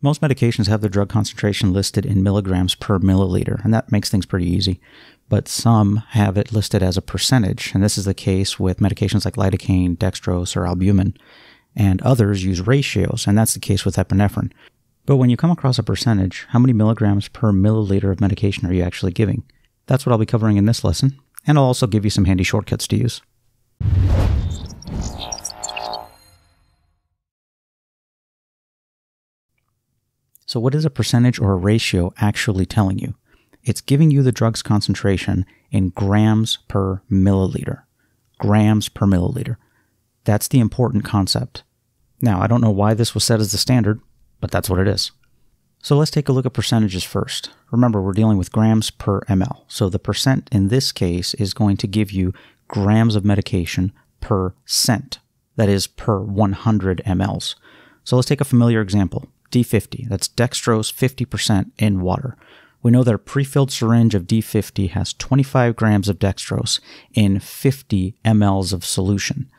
Most medications have their drug concentration listed in milligrams per milliliter, and that makes things pretty easy. But some have it listed as a percentage, and this is the case with medications like lidocaine, dextrose, or albumin. And others use ratios, and that's the case with epinephrine. But when you come across a percentage, how many milligrams per milliliter of medication are you actually giving? That's what I'll be covering in this lesson, and I'll also give you some handy shortcuts to use. So, what is a percentage or a ratio actually telling you? It's giving you the drug's concentration in grams per milliliter. Grams per milliliter. That's the important concept. Now, I don't know why this was set as the standard, but that's what it is. So let's take a look at percentages first. Remember, we're dealing with grams per ml. So the percent in this case is going to give you grams of medication per cent, that is, per 100 mLs. So let's take a familiar example. D50. That's dextrose 50% in water. We know that a pre-filled syringe of D50 has 25 grams of dextrose in 50 mLs of solution.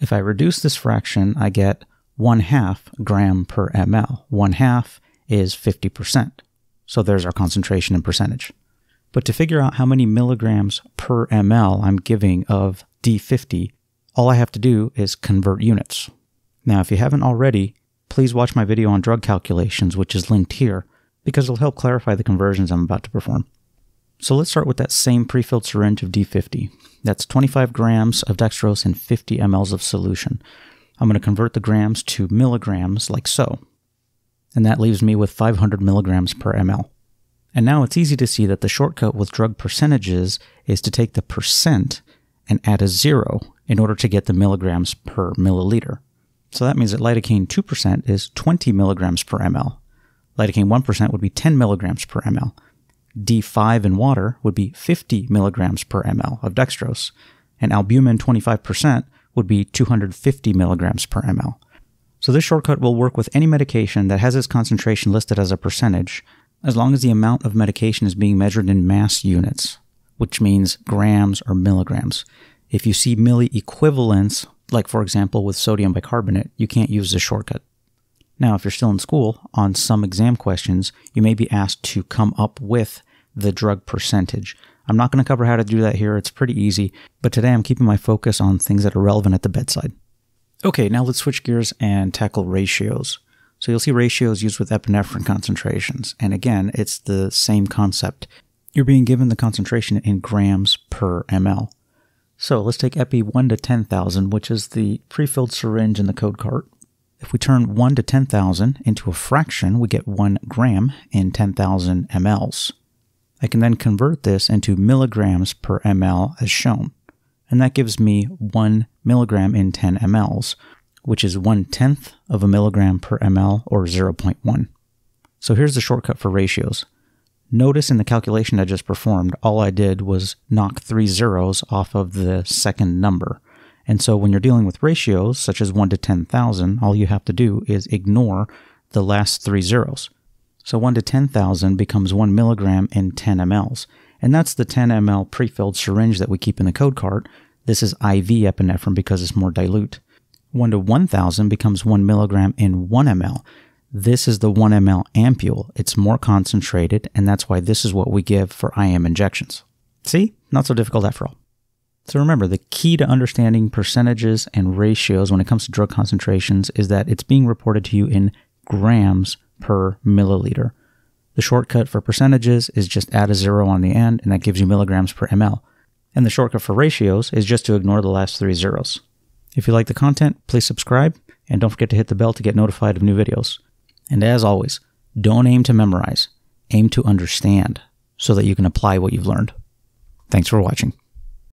If I reduce this fraction, I get 1 half gram per ml. 1 half is 50%. So there's our concentration in percentage. But to figure out how many milligrams per ml I'm giving of D50, all I have to do is convert units. Now, if you haven't already, please watch my video on drug calculations, which is linked here, because it'll help clarify the conversions I'm about to perform. So let's start with that same pre-filled syringe of D50. That's 25 grams of dextrose in 50 mLs of solution. I'm going to convert the grams to milligrams like so. And that leaves me with 500 milligrams per ml. And now it's easy to see that the shortcut with drug percentages is to take the percent and add a zero in order to get the milligrams per milliliter. So that means that lidocaine 2% is 20 milligrams per ml. Lidocaine 1% would be 10 milligrams per ml. D5 in water would be 50 milligrams per ml of dextrose, and albumin 25% would be 250 milligrams per ml. So this shortcut will work with any medication that has its concentration listed as a percentage, as long as the amount of medication is being measured in mass units, which means grams or milligrams. If you see milli equivalents like for example with sodium bicarbonate, you can't use this shortcut. Now, if you're still in school, on some exam questions, you may be asked to come up with the drug percentage. I'm not going to cover how to do that here, it's pretty easy, but today I'm keeping my focus on things that are relevant at the bedside. Okay, now let's switch gears and tackle ratios. So you'll see ratios used with epinephrine concentrations, and again, it's the same concept. You're being given the concentration in grams per ml. So let's take epi 1 to 10,000, which is the pre-filled syringe in the code cart. If we turn 1 to 10,000 into a fraction, we get 1 gram in 10,000 mLs. I can then convert this into milligrams per ml as shown. And that gives me 1 milligram in 10 mLs, which is 1 tenth of a milligram per ml or 0.1. So here's the shortcut for ratios. Notice in the calculation I just performed, all I did was knock three zeros off of the second number. And so when you're dealing with ratios, such as 1 to 10,000, all you have to do is ignore the last three zeros. So 1 to 10,000 becomes 1 milligram in 10 mLs. And that's the 10 ml pre-filled syringe that we keep in the code cart. This is IV epinephrine because it's more dilute. 1 to 1000 becomes 1 milligram in 1 ml. This is the 1 ml ampule. It's more concentrated, and that's why this is what we give for IM injections. See? Not so difficult after all. So remember, the key to understanding percentages and ratios when it comes to drug concentrations is that it's being reported to you in grams per milliliter. The shortcut for percentages is just add a zero on the end, and that gives you milligrams per ml. And the shortcut for ratios is just to ignore the last three zeros. If you like the content, please subscribe, and don't forget to hit the bell to get notified of new videos. And as always, don't aim to memorize, aim to understand so that you can apply what you've learned. Thanks for watching.